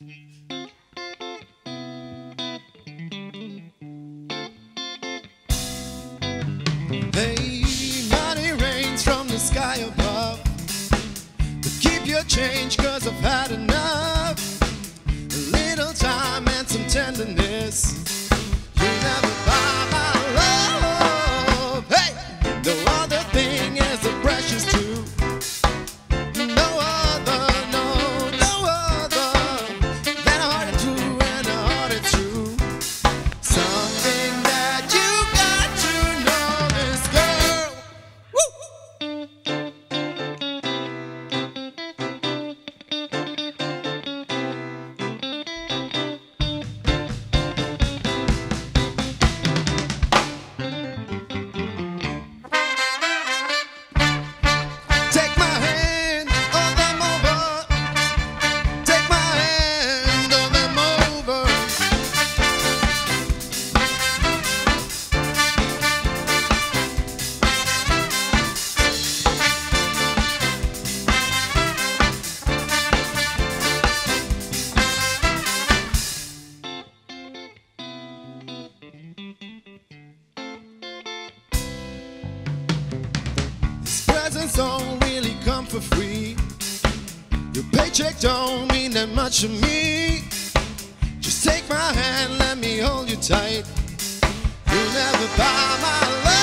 They money rains from the sky above. But keep your change, cause I've had enough. A little time and some tenderness. Presents don't really come for free. Your paycheck don't mean that much to me. Just take my hand, let me hold you tight. You'll never buy my love.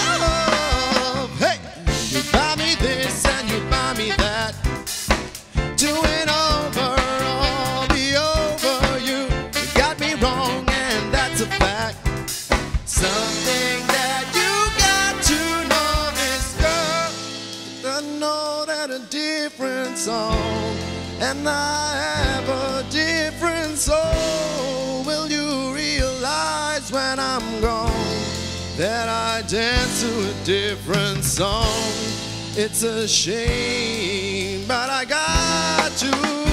Song, and I have a different soul. Will you realize when I'm gone that I dance to a different song? It's a shame, but I got to